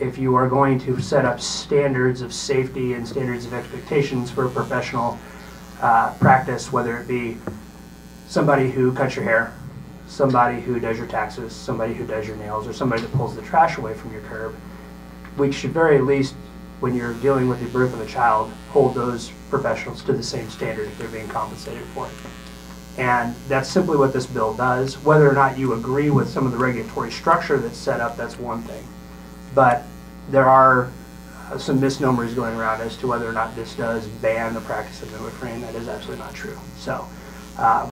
if you are going to set up standards of safety and standards of expectations for professional uh, practice, whether it be somebody who cuts your hair, somebody who does your taxes, somebody who does your nails, or somebody that pulls the trash away from your curb, we should very least, when you're dealing with the birth of a child, hold those professionals to the same standard if they're being compensated for it. And that's simply what this bill does. Whether or not you agree with some of the regulatory structure that's set up, that's one thing. But there are some misnomers going around as to whether or not this does ban the practice of midwifery, and that is absolutely not true. So, uh,